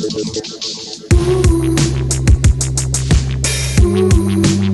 Ooh. Ooh.